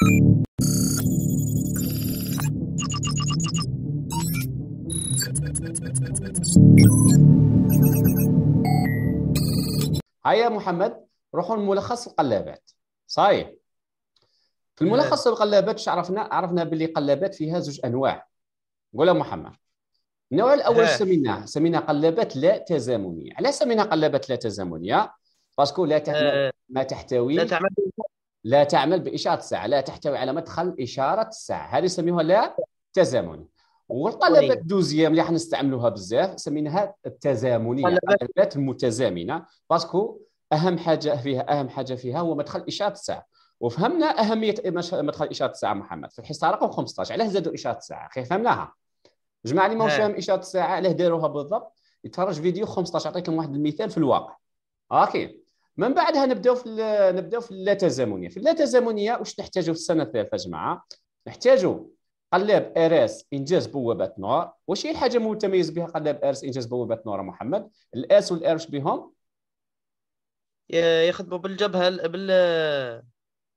هيا محمد روحوا لملخص القلابات. صحيح. في الملخص القلابات عرفنا؟ عرفنا باللي قلابات فيها زوج أنواع. قول محمد. النوع الأول سميناه. سميناه قلابات لا تزامنية. علاش سميناها قلابات لا تزامنية؟ parce que لا تعمل آه، ما تحتوي. لا تعمل لا تعمل بإشارة الساعة لا تحتوي على مدخل إشارة الساعة. هذه يسميوها لا تزامني والقلابات ال deuxième اللي حنستعملوها بزاف سميناها التزامنية القلابات المتزامنة. parce que أهم حاجة فيها أهم حاجة فيها هو مدخل إشارة الساعة. وفهمنا أهمية مدخل إشارة الساعة محمد. في الحصة رقم 15 علاش زادوا إشارة الساعة؟ خير فهمناها. جماعة اللي ما فاهم إشارة الساعة علاه داروها بالضبط. يتفرج فيديو 15 نعطيكم واحد المثال في الواقع. OK. من بعدها نبداو في نبداو في اللا تزامنيه في اللا تزامنيه واش نحتاجوا في السنة الثالثة جماعة؟ نحتاجوا قلاب RS إنجاز بوابه NOR. واش هي الحاجة المتميز بها قلاب RS إنجاز بوابه NOR محمد؟ ال S وال R بهم يخدموا بالجبهة بال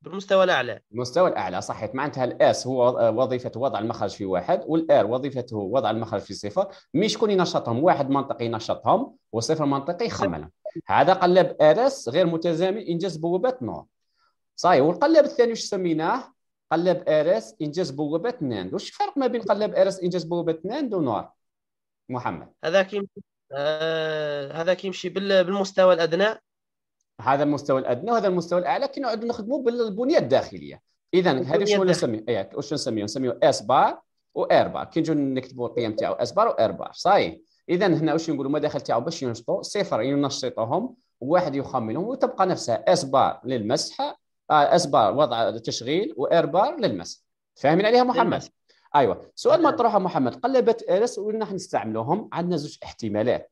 بالمستوى الأعلى. المستوى الأعلى صحيح معناتها ال S هو وظيفة وضع المخرج في واحد وال R وظيفته وضع المخرج في صفر. mais شكون ينشطهم؟ واحد منطقي ينشطهم وصفر منطقي يخملهم هذا قلاب RS غير متزامن إنجاز بوابات NOR. صحيح والقلاب الثاني واش سميناه؟ قلاب RS إنجاز بوابات NAND. واش الفرق ما بين قلاب RS إنجاز بوابات NAND و NOR؟ محمد. هذا كيمشي آه هذا كيمشي بالمستوى الأدنى. هذا المستوى الأدنى وهذا المستوى الأعلى. كي نعود نخدموا بالبنية الداخلية. اذا هذه شنو نسميه اي واش نسميه نسميه S barre و R barre كي نجوا نكتبوا القيم تاعو S barre و R barre صحيح. اذا هنا واش نقولوا المداخل تاعو باش ينشطوا صفر ينشطهم وواحد يخملهم وتبقى نفسها S barre للمسح آه S barre وضع التشغيل و R barre للمسح. فاهمين عليها محمد؟ أيوه. سؤال مطروح محمد قلابات RS وين نستعملوهم عندنا زوج احتمالات.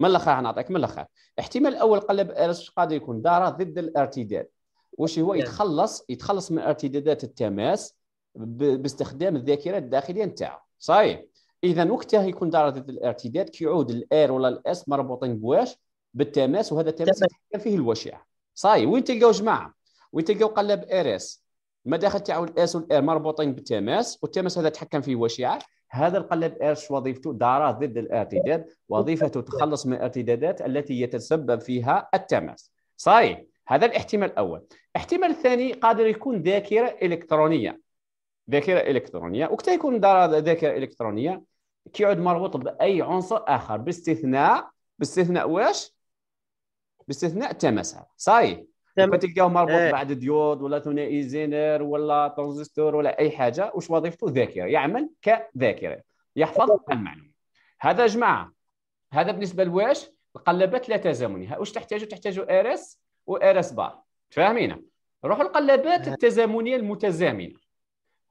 من الأخر نعطيك من الأخر. الاحتمال الأول قلاب RS قادر يكون؟ دارة ضد الارتداد. واش هو؟ نعم. يتخلص يتخلص من ارتدادات التماس باستخدام الذاكرة الداخلية نتاعو. صحيح. اذا وقتها يكون ضد الارتداد كيعود ال R ولا ال S مربوطين بواش بالتماس وهذا التماس يتحكم فيه الوشيعة صحيح. وين تلقاو جماعة؟ وين تلقاو قلاب RS؟ المداخل تاعو ال S وال R مربوطين بالتماس والتماس هذا يتحكم فيه وشيعة هذا القلاب RS وظيفته دارات ضد الارتداد وظيفته تخلص من الارتدادات التي يتسبب فيها التماس. صحيح. هذا الاحتمال الأول. الاحتمال الثاني قادر يكون ذاكرة إلكترونية. ذاكرة إلكترونية. وقت يكون دارة ذاكرة إلكترونية. كيعود مربوط بأي عنصر آخر؟ باستثناء. باستثناء واش؟ باستثناء التماس صحيح. تلقاه مربوط إيه. بعد ديود ولا ثنائي زينر ولا ترانزستور ولا أي حاجة. واش وظيفته؟ ذاكرة. يعمل كذاكرة. يحفظ المعلومة. هذا جماعة. هذا بالنسبة لواش؟ القلابات لا تزامنيه واش تحتاجوا تحتاجوا RS و RS barre. فاهمين؟ روحوا القلابات إيه. التزامنية المتزامنة.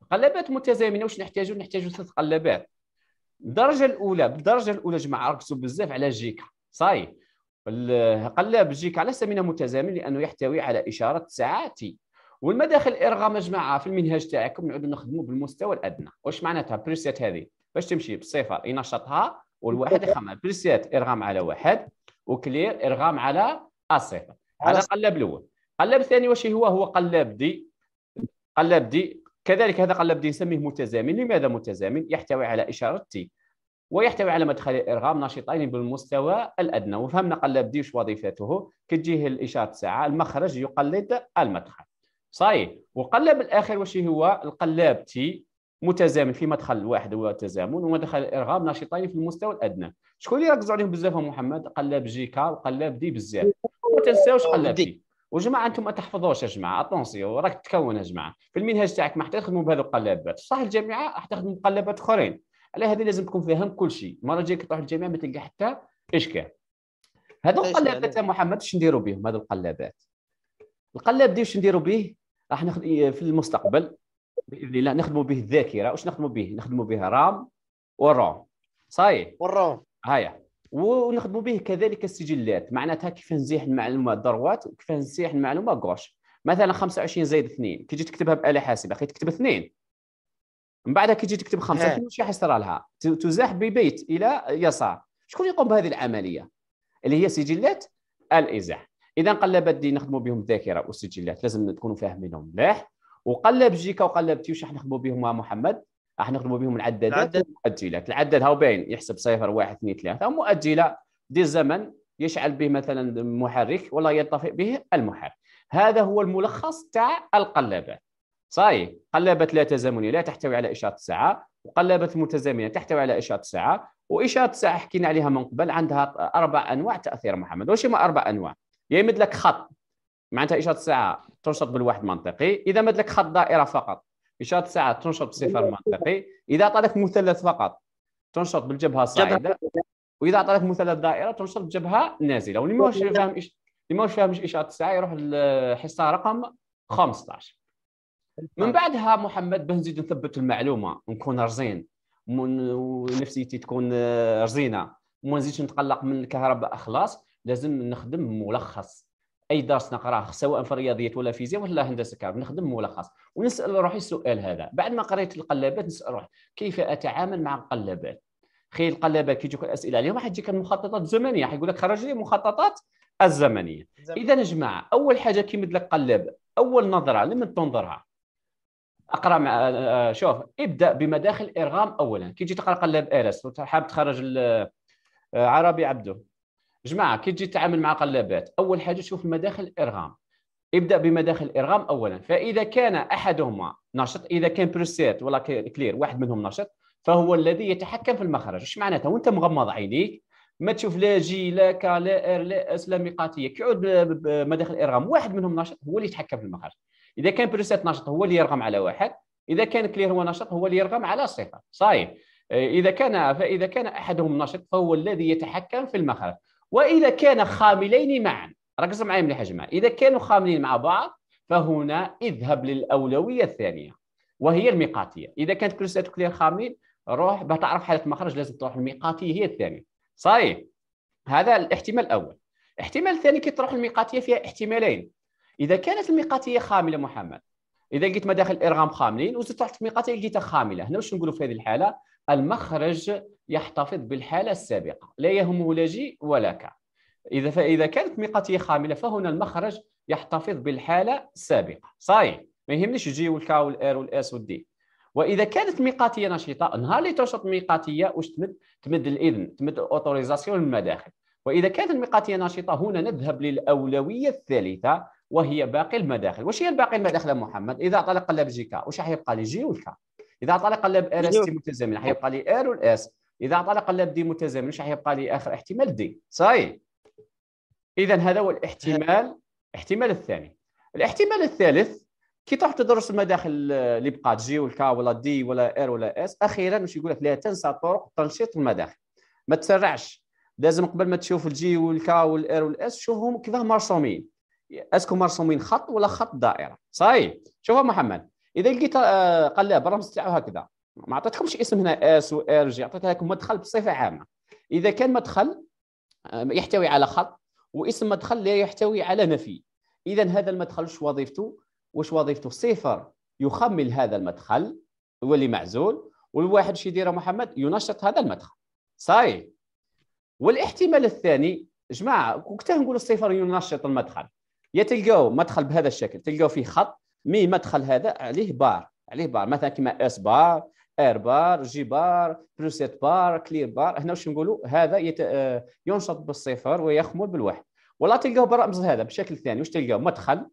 القلابات المتزامنه واش نحتاجوا نحتاجوا ثلاث قلابات الدرجة الأولى بالدرجة الأولى جماعة ركزوا بزاف على JK ça y est. قلاب JK علاش سميناه متزامن لأنه يحتوي على إشارة ساعاتي. والمداخل الارغام يا جماعة في المنهاج تاعكم نعودوا نخدموا بالمستوى الأدنى. واش معناتها preset هذه؟ باش تمشي بالصفر ينشطها والواحد يخمل. preset إرغام على واحد و clear إرغام على الصفر هذا قلاب الأول. قلاب الثاني واش هو؟ هو قلاب D. قلاب D كذلك هذا قلاب D نسميه متزامن. لماذا متزامن؟ يحتوي على إشارة T ويحتوي على مدخل الارغام نشيطين بالمستوى الأدنى. وفهمنا قلاب D وظيفته؟ كتجيه الإشارة الساعة المخرج يقلد المدخل. صحيح. وقلب الآخر وش هو؟ القلاب T متزامن في مدخل واحد هو التزامن ومدخل الارغام نشيطين في المستوى الأدنى. شكون اللي ركزوا عليهم بزاف محمد؟ قلاب جيكا وقلاب دي بزاف. وما تنساوش قلاب دي وجماعة أنتم ما تحفظوش يا جماعة اتونسيو راك تكون يا جماعة. في المنهج تاعك ما تخدموا بهذو القلابات. صح الجامعة راح تخدموا بقلابات أخرين. على هذه لازم تكون فاهم كل شيء. المره الجايه كي تروح للجامعه ما تلقى حتى إشكال. هذو القلابات يا محمد اش نديروا بهم هذو القلابات؟ القلاب دي واش نديروا به راح ناخذ في المستقبل بإذن الله نخدموا به الذاكرة. واش نخدموا به نخدموا به رام والروم صحيح؟ والروم هيا. ونخدموا به كذلك السجلات. معناتها كيف نزيح المعلومة دروات وكيف نزيح المعلومة غوش مثلا 25 زائد 2 كي تجي تكتبها باله حاسبة أخي تكتب 2 من بعد كي تجي تكتب خمسة واش راح يصير لها؟ تزاح ببيت إلى يسار. شكون يقوم بهذه العملية؟ اللي هي سجلات الإزاح. إذا قلبات دي نخدموا بهم الذاكره والسجلات لازم تكونوا فاهمينهم مليح. وقلب جيكا وقلب تي واش راح نخدموا بهم مع محمد. راح نخدموا بهم العدادات والمؤجلات. العداد هاو باين يحسب صفر واحد اثنين ثلاثة. مؤجلة دي الزمن يشعل به مثلا محرك ولا يطفئ به المحرك. هذا هو الملخص تاع القلابات صحيح. قلابه لا تزامنية لا تحتوي على إشارة الساعة وقلابه متزامنة تحتوي على إشارة الساعة وإشارة الساعة حكينا عليها من قبل عندها أربع أنواع تأثير محمد. واش هما أربع أنواع؟ يا يمد لك خط معناتها إشارة الساعة تنشط بالواحد منطقي. إذا مد لك خط دائرة فقط إشارة الساعة تنشط بصفر منطقي. إذا اعطى مثلث فقط تنشط بالجبهة الصاعده وإذا اعطى لك مثلث دائرة تنشط بالجبهه النازله واللي ما فاهم إش... اللي ما فاهم إشارة الساعة يروح الحصه رقم 15 من بعدها محمد باه نزيد نثبت المعلومة. نكون رزين ونفسيتي تكون رزينه وما نزيدش نتقلق من الكهرباء خلاص. لازم نخدم ملخص. أي درس نقرأه سواء في الرياضيات ولا فيزياء ولا هندسة كهرباء نخدم ملخص. ونسأل روحي السؤال هذا. بعد ما قريت القلابات نسأل روحي كيف أتعامل مع القلابات؟ خير القلابات كي تجيك الاسئله عليهم راح تجيك المخططات الزمنية. حيقول لك خرج لي المخططات الزمنية. إذا يا جماعة أول حاجة كي لك قلاب أول نظرة لمن تنظرها؟ أقرأ مع آه، شوف ابدأ بمداخل إرغام اولا. كي تجي تقرأ قلاب ارس حاب تخرج آه، عربي عبده. جماعة كي تجي تتعامل مع قلابات أول حاجة شوف مداخل الإرغام. ابدأ بمداخل الإرغام اولا. فإذا كان أحدهما نشط إذا كان preset ولا clear واحد منهم نشط فهو الذي يتحكم في المخرج. إيش معناتها؟ وأنت مغمض عينيك ما تشوف لا J لا K لا R لا S لا ميقاتية. كي يعود بمداخل الإرغام. واحد منهم نشط هو اللي يتحكم في المخرج. إذا كان preset نشط هو اللي يرغم على واحد. إذا كان clear هو نشط هو اللي يرغم على صفر. صحيح. إذا كان فإذا كان أحدهم نشط فهو الذي يتحكم في المخرج. وإذا كان خاملين معا. ركزوا معي مليح يا جماعة إذا كانوا خاملين مع بعض فهنا اذهب للأولوية الثانية وهي الميقاتية. إذا كانت كروسات كلير خاملين روح باش تعرف حالة المخرج لازم تروح الميقاتية هي الثانية. صحيح. هذا الاحتمال الأول. الاحتمال الثاني كي تروح الميقاتية فيها احتمالين. إذا كانت الميقاتية خاملة محمد إذا لقيت مداخل الارغام خاملين وزدت رحت الميقاتيه لقيتها خاملة. هنا واش نقولوا في هذه الحالة؟ المخرج يحتفظ بالحالة السابقة لا يهمه لا J ولا K إذا فإذا كانت ميقاتية خاملة فهنا المخرج يحتفظ بالحالة السابقة. صحيح ما يهمنيش جي والكا والآر والإس والدي. وإذا كانت ميقاتية نشيطة نهار اللي تنشط ميقاتية واش تمد؟ تمد الإذن تمد ال autorisation للمداخل. وإذا كانت الميقاتيه نشيطة هنا نذهب للأولوية الثالثة وهي باقي المداخل. واش هي باقي المداخل محمد؟ إذا طلق قلاب JK واش راح يبقى لي J وال K؟ إذا لي قلاب RST متزامن حيبقى لي R وال S. إذا لي قلاب D متزامن مش حيبقى لي آخر احتمال D. صحيح. اذا هذا هو الاحتمال الاحتمال الثاني. الاحتمال الثالث كي تروح تدرس المداخل اللي بقات J وال K ولا D ولا R ولا S أخيرا واش يقول لك لا تنسى طرق تنشيط المداخل. ما تسرعش. لازم قبل ما تشوف الجي والكا والآر والإس شوفهم كيفاه مرسومين. est-ce que مرسومين خط ولا خط دائرة. صحيح. شوف محمد. إذا لقيت آه، قلاب الرمز تاعو هكذا ما عطيتكمش اسم هنا S و R J عطيتها لكم مدخل بصفة عامة. إذا كان مدخل آه، يحتوي على خط واسم مدخل لا يحتوي على نفي. إذا هذا المدخل واش وظيفته؟ واش وظيفته؟ صفر. يخمل هذا المدخل هو اللي معزول والواحد شي يدير محمد ينشط هذا المدخل. صحيح. والاحتمال الثاني جماعة وقتها نقول الصفر ينشط المدخل. يا تلقاو مدخل بهذا الشكل تلقاو فيه خط mais مدخل هذا عليه barre عليه barre. مثلا كما S barre R barre J barre preset barre clear barre هنا واش نقولوا؟ هذا يت... آه، ينشط بالصفر ويخمل بالواحد. ولا تلقاو بالرمز هذا بشكل ثاني. واش تلقاو؟ مدخل.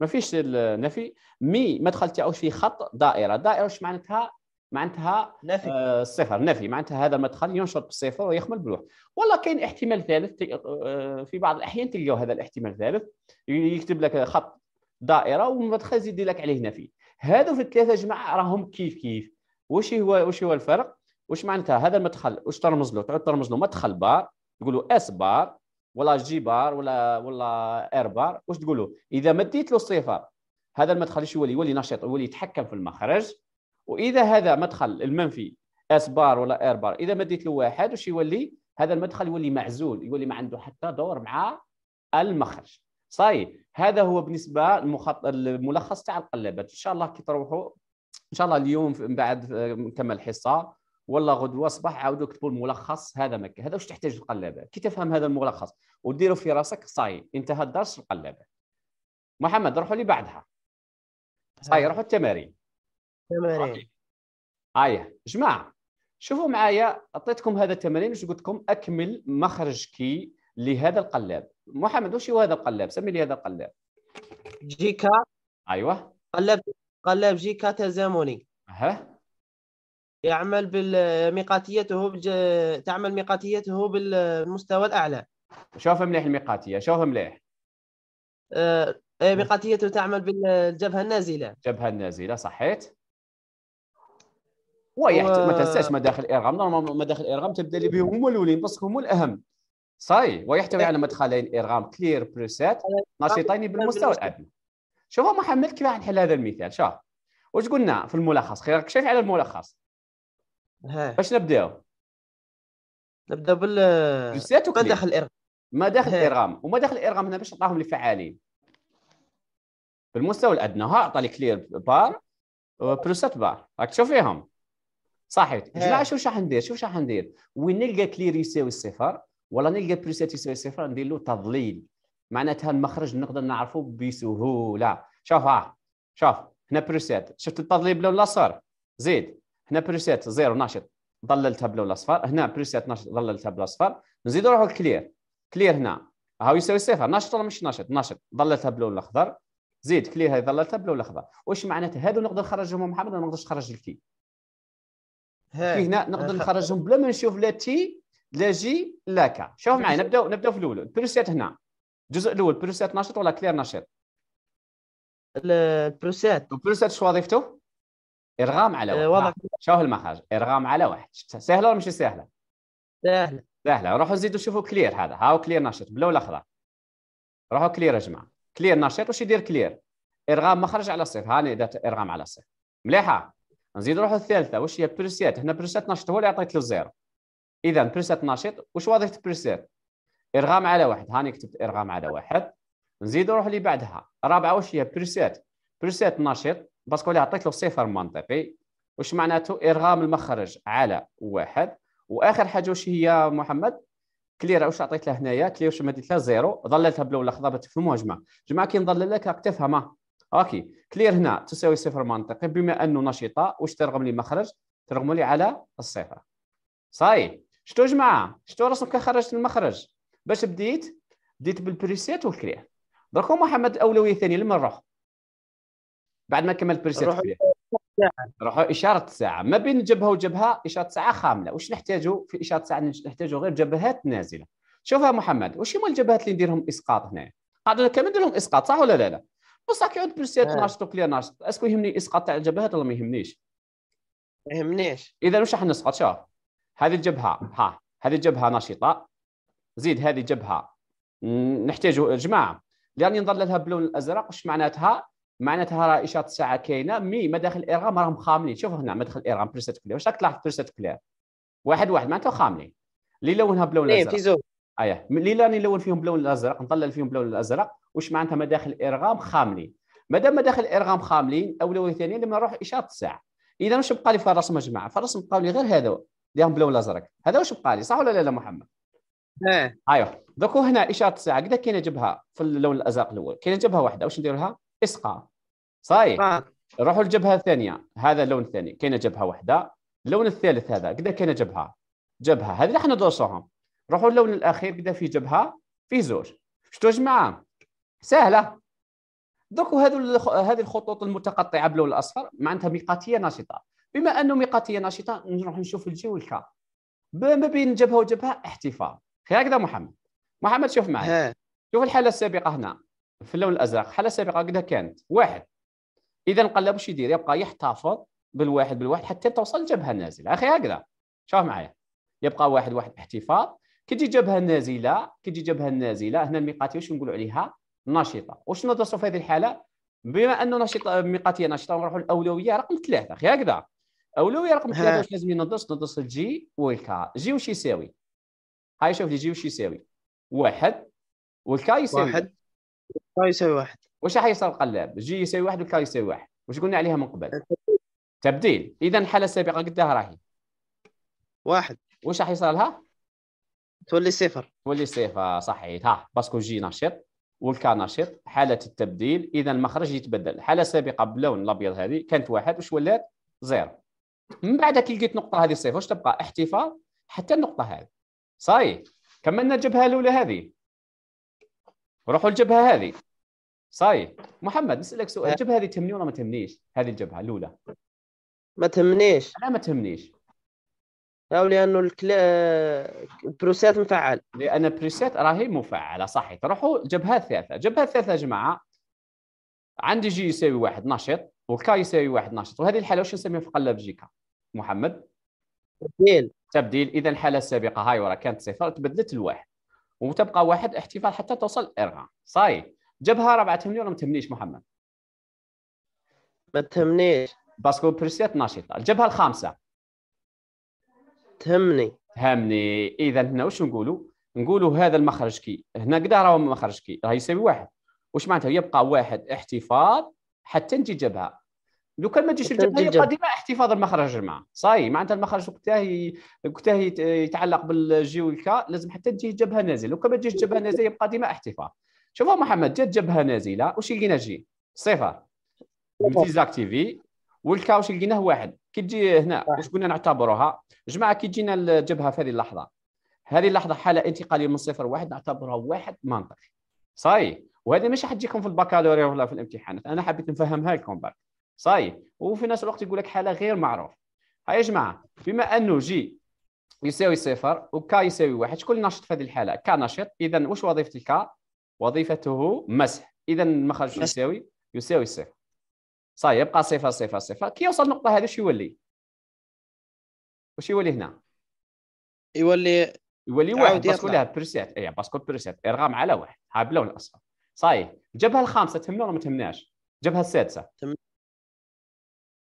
ما فيش النفي mais مدخل تاعو فيه خط دائرة. دائرة واش معناتها؟ معناتها نفي. آه صفر. نفي. معناتها هذا المدخل ينشط بالصفر ويخمل بالواحد. والله كاين احتمال ثالث آه في بعض الأحيان تلقاو هذا الاحتمال الثالث يكتب لك خط دائرة ومدخل يزيد لك عليه نفي. هادو في الثلاثة جماعة راهم كيف كيف؟ واش هو واش هو الفرق؟ واش معناتها؟ هذا المدخل واش ترمز له؟ تعود ترمز له مدخل barre تقولوا S barre ولا J barre ولا ولا R barre واش تقولوا؟ إذا مديت له صفر هذا المدخل إيش يولي؟ يولي نشيط يولي يتحكم في المخرج. وإذا هذا مدخل المنفي S barre ولا R barre إذا مديت له واحد واش يولي؟ هذا المدخل يولي معزول يولي ما عنده حتى دور مع المخرج. صحيح هذا هو بالنسبة. الملخص تاع القلابات إن شاء الله كي تروحوا إن شاء الله اليوم من بعد نكمل الحصه ولا غدوه صباح عاودوا اكتبوا الملخص هذا مكة هذا واش تحتاج القلابات كي تفهم هذا الملخص وديروا في راسك صاي انتهى الدرس القلابات محمد روحوا لي بعدها. صاي روحوا التمارين. تمارين. هاي جماعة شوفوا معايا عطيتكم هذا التمارين واش قلت لكم؟ أكمل مخرج كي لهذا القلاب محمد واش هو هذا القلاب سمي لي هذا القلاب جيكا. أيوه. قلاب قلاب جيكا تزامني ها يعمل بالميقاتيته بالج... تعمل ميقاتيته بالمستوى الأعلى. شوف مليح الميقاتية شوف مليح. آه، ميقاتيته تعمل بالجبهة النازلة. الجبهه النازلة صحيت. ويحت... و... ما تنساش مداخل الارغام normalement مداخل الارغام تبدأ لي بهم هما الأولين بس هما الأهم. صاي ويحتوي على مدخلين إرغام clear preset نشيطين بالمستوى الأدنى. شوف محمد كيف راح نحل هذا المثال. شوف واش قلنا في الملخص؟ خيرك شايف على الملخص. ها. باش نبداو نبدأ بال مداخل الارغام مداخل. الارغام ومداخل الارغام هنا باش نعطاهم لي فعالين بالمستوى الأدنى. ها أعطى لي clear barre preset barre راك تشوف فيهم؟ صحيت. جماعة شو راح ندير شو راح ندير. وين نلقى clear يساوي الصفر ولا نلقى preset يساوي صفر ندير له تضليل. معناتها المخرج نقدر نعرفه بسهولة. شوف ها شوف هنا preset. شفت التضليل باللون الأصفر؟ زيد. هنا preset zéro ناشط. ضللتها باللون الأصفر. هنا preset ناشط ضللتها بالاصفر نزيدو نروحوا ال clear clear هنا. هاو يساوي صفر. ناشط ولا مش ناشط؟ ناشط. ضللتها باللون الأخضر. زيد clear هاي ضللتها باللون الأخضر. واش معناتها؟ هادو نقدر نخرجهم محمد ولا ما نقدرش نخرج ال Q في هنا نقدر أخ- نخرجهم بلا ما نشوف لا T لا J لا K. شوف معي نبداو نبداو في الأول. ال preset هنا. الجزء الأول preset ناشط ولا clear ناشط؟ ال- ال preset ال preset شو وظيفته؟ إرغام على آه، واحد. وضع شوف المخرج إرغام على واحد. سهلة ولا مش سهلة؟ سهل سهلة. روحوا زيدوا شوفوا clear هذا. هاو clear ناشط. بلا ولا اخضر روحوا clear يا جماعة. clear ناشط. واش يدير clear؟ إرغام مخرج على صفر هاني درت إرغام على صفر مليحة. نزيد نروحوا الثالثة. واش هي preset هنا preset ناشط. هو اللي عطيت له zéro اذا preset ناشط. واش وظيفة preset إرغام على واحد. هاني كتبت إرغام على واحد. نزيد نروح اللي بعدها. رابعة واش هي؟ preset. preset ناشط parce que اللي عطيت له صفر منطقي. واش معناته؟ إرغام المخرج على واحد. وآخر حاجة واش هي محمد؟ clear واش عطيت له هنايا؟ clear واش مديت له zéro. ظللتها باللون الاخضر باش تفهموها جماعة جماعة كي نظلل لك راك تفهمها OK. clear هنا تساوي صفر منطقي. بما أنه نشيطة واش ترغم لي مخرج؟ ترغم لي على الصفر. صاي شتو جماعة؟ شتو راسك كي خرجت المخرج؟ باش بديت بديت بال preset وال clear درك محمد الأولوية الثانية لما نروح بعد ما كملت preset روحوا إشارة الساعة. ما بين جبهة وجبهة إشارة ساعه خاملة. واش نحتاجوا في إشارة الساعة؟ نحتاجوا غير جبهات نازلة. شوفها محمد واش هما الجبهات اللي نديرهم إسقاط هنا قاعد كمان ندير لهم إسقاط صح ولا لا؟ لا. بصح كي يعود preset آه. ناشط و clear ناشط. est-ce que يهمني إسقاط تاع الجبهات ولا ما يهمنيش؟ ما يهمنيش. إذا واش راح نسقط؟ شوف. هذه الجبهة ها هذه الجبهة نشطه زيد هذه جبهة. نحتاجوا جماعة لأني نظللها باللون الأزرق واش معناتها؟ معناتها راه اشاره الساعة كاينة mais مداخل الإرغام راهم خاملين. شوف هنا مدخل الإرغام preset clear. واش راك تلاحظ preset clear؟ واحد واحد معناتها خاملين. اللي يلونها باللون اثنين الأزرق. أيه. اللي لا نلون فيهم باللون الأزرق نظلل فيهم باللون الأزرق واش معناتها مداخل الإرغام خاملين. مادام مداخل الإرغام خاملين أولوية ثانية لما نروح اشاره الساعة إذا واش بقى لي في الرسم يا جماعة؟ في الرسم بقاو لي غير هذا اللي هم باللون الأزرق. هذا واش بقى لي؟ صح ولا لا لا محمد؟ ها أيوه. دوكو هنا إشارة الساعة قد كاينة جبهه في اللون الأزرق الأول؟ كاينة جبهه واحدة. واش ندير لها اسقاط صحيح. آه. نروحوا للجبهه الثانية. هذا اللون الثاني. كاينة جبهه واحدة. اللون الثالث هذا. قد كاينة جبهه جبهه هذه اللي حنا ندرسوهم. روحوا اللون الأخير. قد فيه جبهه فيه زوج. يا جماعة سهلة. دوك هذو هذه الخطوط المتقطعة باللون الأصفر. معناتها ميقاتية نشطه بما أنه ميقاتية نشطه نروح نشوف الجي والكا ما بين جبهه وجبهه احتفاظ. هكذا محمد. محمد شوف معي. شوف الحالة السابقة هنا في اللون الأزرق. الحاله السابقة قدها كانت. واحد. إذا نقلب وش يدير؟ يبقى يحتفظ بالواحد بالواحد حتى توصل الجبهه النازله أخي هكذا. شوف معايا يبقى واحد واحد احتفاظ. كي تجي جبهة نازلة كي تجي جبهة نازلة. هنا الميقاتية واش نقولوا عليها؟ نشطة. واش ندرسوا في هذه الحالة؟ بما أنه نشطة ميقاتية نشطة نروحوا الاولويه رقم ثلاثة. أخي هكذا. أولوية رقم. ثلاثة واش لازم ندرس ندرس ال J وال K J واش يساوي؟ هاي شوف لي J واش يساوي؟ واحد وال K يساوي؟ واحد. ما يساوي واحد. واش راح يصير القلاب J يساوي واحد وال K يساوي واحد. واش قلنا عليها من قبل؟ تبديل. إذا الحاله السابقة قدها راهي. واحد. واش راح يصير لها؟ تولي صفر. تولي صفر صحيح. ها parce que J نشط وال K نشيط حالة التبديل. إذا المخرج يتبدل. الحاله السابقة باللون الأبيض هذه. كانت واحد. واش ولات zéro. من بعد كي لقيت نقطة هذه صفر واش تبقى؟ احتفاظ حتى النقطة هذه. صاي كملنا الجبهة الأولى هذه؟ روحوا الجبهة هذه. صاي محمد نسألك سؤال. الجبهة هذه تهمني ولا ما تهمنيش؟ هذه الجبهة الأولى. ما تهمنيش. لا ما تهمنيش. أو لأنه الكلا... ال preset مفعل. لأن ال preset راهي مفعلة صحيح. روحوا الجبهة الثالثة. الجبهة الثالثة يا جماعة عندي J يساوي واحد نشيط وال K يساوي واحد نشيط وهذه الحالة واش نسميها في قلاب JK؟ محمد؟ تبديل تبديل إذا الحالة السابقة هاي ورا كانت صفر تبدلت لواحد. وتبقى واحد احتفاظ حتى توصل إرغام. صاي جبهة رابعة تهمني ولا ما تهمنيش محمد؟ ما تهمنيش parce que preset نشيطه الجبهة الخامسة. تهمني تهمني. إذا هنا واش نقولوا؟ نقولوا هذا المخرج Q؟ هنا كدا راه مخرج Q؟ راه يساوي واحد. واش معناتها؟ يبقى واحد احتفاظ حتى نجي جبهة. لو كان ما تجيش الجبهة يبقى ديما احتفاظ المخرج مع صاي معناتها المخرج وقتها وقتها يتعلق بال J وال K لازم حتى تجي جبهة نازلة. لو كان ما تجيش جبهة نازلة يبقى ديما احتفاظ. شوفوا محمد جات جبهة نازلة واش لقينا J؟ صفر. désactivé وال K واش لقيناه؟ واحد. كي تجي هنا واش قلنا نعتبروها؟ جماعة كي تجينا الجبهة في هذه اللحظة. هذه اللحظة حالة انتقالية من صفر واحد نعتبرها واحد منطقي. صاي وهذه مش حتجيكم في البكالوريا ولا في الامتحانات. أنا حبيت نفهمها لكم برك. صاي وفي نفس الوقت يقول لك حالة غير معروف. هاي يا جماعة بما أنه J يساوي صفر و K يساوي واحد شكون نشط في هذه الحالة؟ K نشط. اذا واش وظيفة ال K وظيفته مسح. اذا المخرج يساوي؟ يساوي صفر. صاي يبقى صفر صفر صفر. كي يوصل النقطه هذه شو يولي؟ واش يولي هنا؟ يولي يولي واحد parce que لها preset اي parce que preset إرغام على واحد. هاي باللون الاصفر صاي الجبهه الخامسة تهمنا ولا ما تهمناش؟ الجبهه السادسة.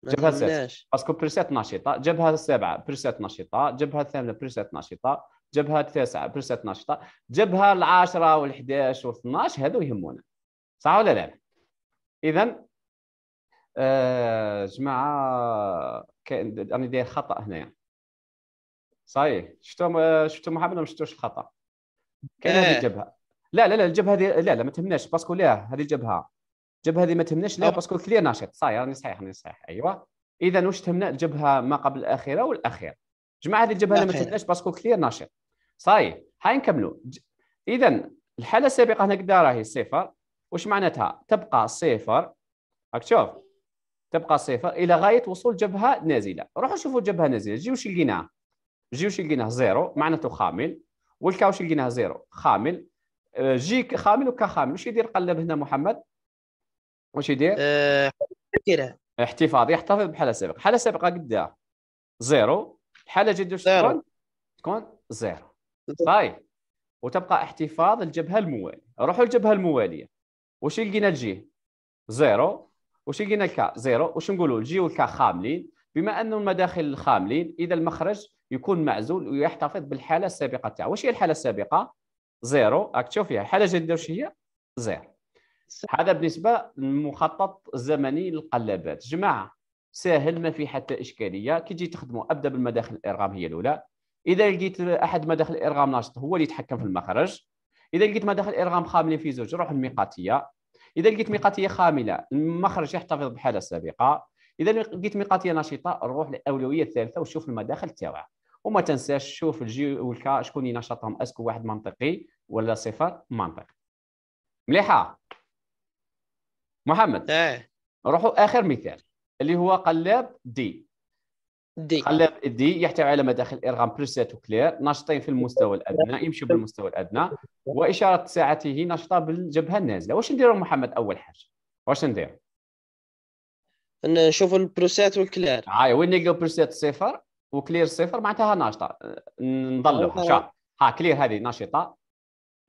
جبهة السادسه parce que preset نشيطه جبهة السابعه preset نشيطه جبهة الثامنه preset نشيطه جبهة التاسعه preset نشيطه جبهة العاشرة وال11 وال12 هذو يهمونا. صح ولا لا؟ اذا آه جماعة كاين راني داير خطأ هنايا. صحيح. شفتوا شفتوا محمد ما شفتوش الخطأ؟ كاين هذه إيه. الجبهة. لا لا لا الجبهة هذه لا لا ما تهمناش. parce que لا هذه الجبهة. الجبهه هذه ما تهمناش لا. parce que clear ناشط. صحيح راني صحيح راني صحيح. أيوه. اذا واش تهمنا الجبهة ما قبل الأخيرة والأخير؟ جماعة هذه الجبهة ما. تهمناش parce que clear ناشط. صحيح. هاي نكملوا. اذا الحالة السابقة هنا قدا راهي صفر. واش معناتها؟ تبقى صفر. راك تشوف. تبقى صفر إلى غاية وصول جبهة نازلة. روحوا شوفوا جبهة نازلة. J واش لقيناها. J واش لقيناه zéro معناته خامل. وال K واش لقيناه zéro خامل. آه، J خامل و K خامل. واش يدير قلاب هنا محمد؟ واش يدير؟ كده احتفاظ يحتفظ بحالة سابقة. الحاله السابقه قدها zéro. الحاله الجديده. تكون؟ تكون zéro. صحيح وتبقى احتفاظ الجبهة الموالية. روحوا الجبهة الموالية. واش لقينا ال J؟ zéro. واش لقينا ال K zéro. واش نقولوا ال J وال K خاملين؟ بما أنه المداخل خاملين إذا المخرج يكون معزول ويحتفظ بالحالة السابقة تاعو. واش هي الحالة السابقة؟ zéro. راك تشوف فيها. الحاله الجديده واش هي؟ zéro. هذا بالنسبة للمخطط الزمني للقلابات. جماعة ساهل ما في حتى إشكالية. كي تجي تخدموا أبدا بالمداخل الارغام هي الأولى. إذا لقيت أحد مداخل الارغام ناشط هو اللي يتحكم في المخرج. إذا لقيت مداخل الارغام خاملين في زوج روح الميقاتيه إذا لقيت ميقاتية خاملة المخرج يحتفظ بالحاله السابقه إذا لقيت ميقاتية نشيطه روح للأولوية الثالثة وشوف المداخل تاعها وما تنساش شوف ال J وال K شكون ينشطهم est-ce que واحد منطقي ولا صفر منطقي. مليحة؟ محمد آه روحوا آخر مثال اللي هو قلاب D. D. قلاب D يحتوي على مداخل إرغام preset و clear ناشطين في المستوى الأدنى يمشوا بالمستوى الأدنى وإشارة ساعته نشطه بالجبهة النازلة. واش نديروا محمد أول حاجة؟ واش ندير نشوف ال preset وال clear هاي وين نلقاو preset صفر و clear صفر معناتها ناشطة. نظللوها. شوف ها clear هذه نشطه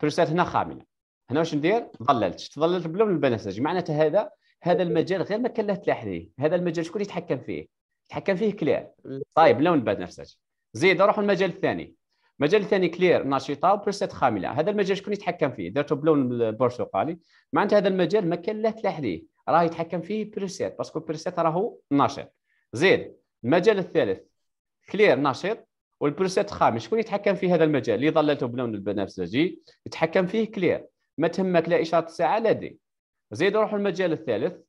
preset هنا خاملة. هنا واش ندير؟ ظللت. تظللت بلون البنفسجي معناتها هذا هذا المجال غير ما كان له تلاحظيه هذا المجال شكون يتحكم فيه؟ يتحكم فيه clear. طيب لون البنفسجي زيد نروحوا المجال الثاني. المجال الثاني clear نشيطه و preset خاملة. هذا المجال شكون يتحكم فيه؟ درته بلون البرتقالي. معناتها هذا المجال ما كان له تلاحظيه راه يتحكم فيه preset parce que preset راهو ناشط. زيد المجال الثالث. clear نشيط وال preset خامل شكون يتحكم في هذا المجال؟ اللي ظللته بلون البنفسجي. يتحكم فيه clear. ما تهمك لا إشارة الساعة لا D. زيد نروحوا المجال الثالث.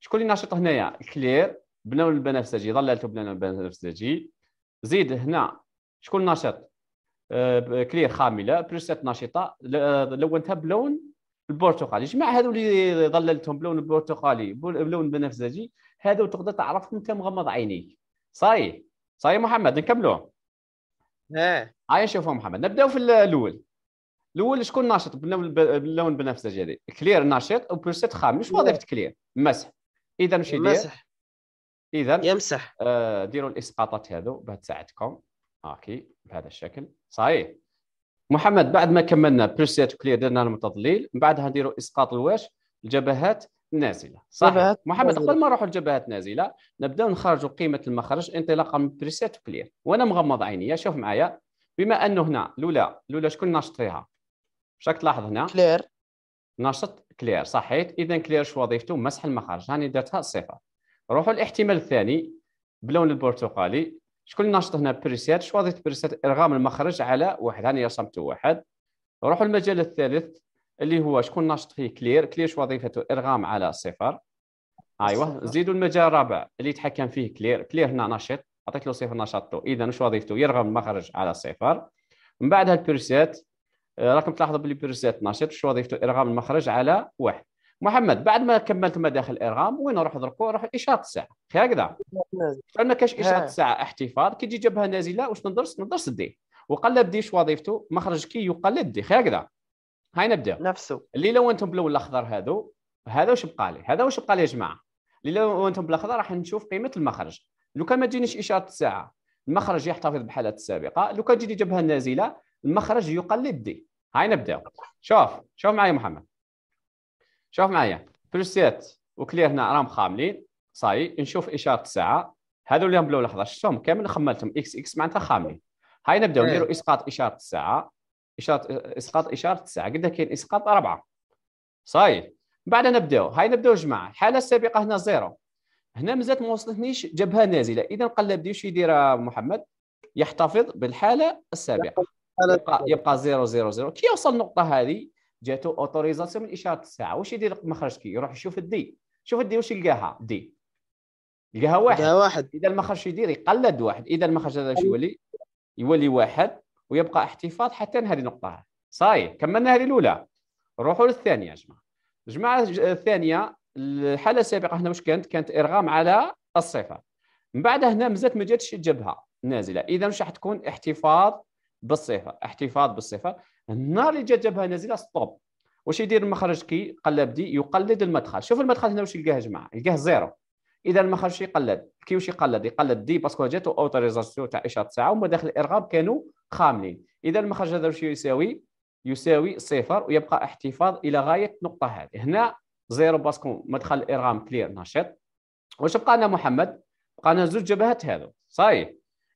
شكون اللي ناشط هنايا؟ clear بلون البنفسجي ظللته بلون البنفسجي. زيد هنا شكون ناشط؟ آه، clear خاملة. preset نشيطه لونتها بلون البرتقالي. جماعة هذو اللي ظللتهم بلون البرتقالي بلون بنفسجي هذو تقدر تعرفهم أنت مغمض عينيك. صحيح. صحيح محمد نكملوا آه هاي شوفوا محمد نبدأو في الأول. الأول شكون ناشط باللون البنفسجي هذه clear ناشط و preset خامل شو وظيفه clear. مسح. إذا واش يدير؟ مسح. إذا يمسح. آه ديروا الإسقاطات هذو باه تساعدكم. OK. بهذا الشكل. صحيح. محمد بعد ما كملنا preset clear درنا التظليل من بعدها نديروا إسقاط الواش الجبهات نازلة. صح محمد قبل ما نروحوا الجبهات نازلة نبداو نخرجوا قيمة المخرج انطلاقا من preset clear وأنا مغمض عيني. شوف معايا. بما أنه هنا الاولى الاولى شكون ناشط فيها؟ واش راك تلاحظ هنا. clear. ناشط clear صحيت. اذا clear شو وظيفته؟ مسح المخرج. هاني درتها صفر. روحوا الاحتمال الثاني بلون البرتقالي. شكون ناشط هنا؟ preset شو وظيفة preset إرغام المخرج على واحد. هاني رسمته واحد. روحوا المجال الثالث اللي هو شكون ناشط فيه؟ clear. clear شو وظيفته؟ إرغام على صفر. أيوه. زيدوا المجال الرابع اللي يتحكم فيه clear. clear هنا نشط. عطيت له صفر نشاطه اذا شو وظيفته؟ يرغم المخرج على صفر. من بعدها ال preset آه، راكم تلاحظوا باللي preset نشط شو وظيفته إرغام المخرج على واحد. محمد بعد ما كملت مداخل الارغام وين نروح دركو نروح اشاره الساعة. هكذا. ما كاش اشاره الساعة احتفاظ كي تجي جبهة نازلة واش ندرس ندرس D وقلاب D شو وظيفته مخرج Q يقلد D. هكذا. هاي نبدأ. نفسه. اللي لو أنتم باللون الاخضر هذو هذا واش بقى لي هذا واش بقى لي يا جماعة؟ اللي لو أنتم بالاخضر راح نشوف قيمة المخرج. لو كان ما تجينيش اشاره الساعة المخرج يحتفظ بحالته السابقه لو كان تجي جبهة نازلة المخرج يقلد D. هاي نبدأ. شوف شوف معايا محمد. شوف معايا preset و clear هنا راهم خاملين. صاي نشوف إشارة الساعة هذو اللي باللون الاخضر شفتهم كامل خملتهم؟ X X معناتها خاملين. هاي نبداو نديروا إسقاط إشارة الساعة إشارة إسقاط إشارة الساعة قلنا كاين إسقاط أربعة. صاي بعد نبداو هاي نبداو جماعة. الحاله السابقه هنا zéro. هنا مازالت ما وصلتنيش جبهة نازلة. إذا القلاب D شو يدير محمد؟ يحتفظ بالحالة السابقة. يبقى يبقى 0 0 0 كي يوصل النقطة هذه؟ جاتو autorisation من إشارة الساعة. واش يدير المخرج Q؟ يروح يشوف ال D. شوف ال D واش يلقاها؟ D يلقاها واحد. واحد. إذا المخرج يدير يقلد واحد. إذا المخرج هذا واش يولي؟ يولي واحد ويبقى احتفاظ حتى هذه النقطة. صاي كملنا هذه الأولى. نروحوا للثانية يا جماعة. الجماعه الثانية الحالة السابقة هنا واش كانت؟ كانت إرغام على الصفر. من بعد هنا مازالت ما جاتش الجبهه نازلة. إذا واش راح تكون احتفاظ بالصفر احتفاظ بالصفر. النهار اللي جات جبهه نازلة stop واش يدير المخرج Q؟ قلاب D يقلد المدخل. شوف المدخل هنا واش يلقاه جماعة؟ يلقاه zéro. إذا المخرج يقلد؟ Q واش يقلد؟ يقلد D parce que جاتو autorisation تاع إشارة الساعة ومداخل الارغام كانوا خاملين. إذا المخرج هذا واش يساوي؟ يساوي صفر ويبقى احتفاظ إلى غاية النقطة هذه. هنا zéro parce que مدخل الإرغام clear نشيط واش بقى لنا محمد؟ بقى لنا زوج جبهات هذو. صحيح.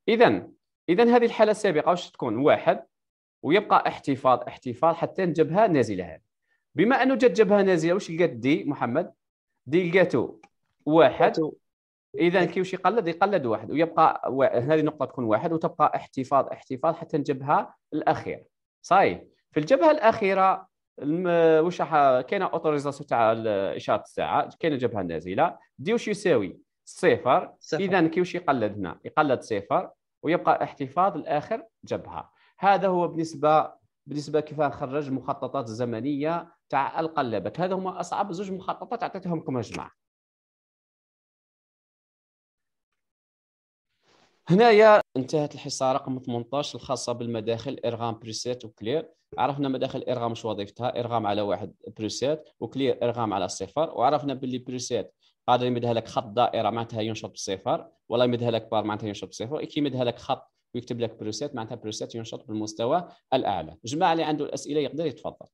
إذا إذا هذه الحالة السابقة واش تكون؟ واحد ويبقى احتفاظ احتفاظ حتى الجبهه نازلة هذه. بما أنه جات جبهة نازلة واش لقات D محمد؟ D لقاتو واحد. إذا Q واش يقلد؟ يقلد واحد ويبقى هذه النقطة تكون واحد وتبقى احتفاظ احتفاظ حتى الجبهة الأخيرة. صحيح. في الجبهة الأخيرة واش كاينة autorisation تاع اشاره الساعة كاينة جبهة نازلة. D واش يساوي؟ صفر. إذا Q واش يقلد هنا؟ يقلد صفر. ويبقى احتفاظ الآخر جبهة. هذا هو بالنسبة بالنسبة كيف نخرج مخططات زمنية تاع القلبات هذا هما أصعب زوج مخططات عطيتهم لكم يا جماعة. هنايا انتهت الحصة رقم 18 الخاصة بالمداخل إرغام preset و clear. عرفنا مداخل إرغام شو وظيفتها؟ إرغام على واحد preset و clear إرغام على صفر. وعرفنا باللي preset قادر يمدها لك خط دائرة معناتها ينشط بصفر ولا يمدها لك barre معناتها ينشط بصفر كي يمدها لك خط ويكتب لك preset معناتها preset ينشط بالمستوى الأعلى. جماعة اللي عنده الأسئلة يقدر يتفضل.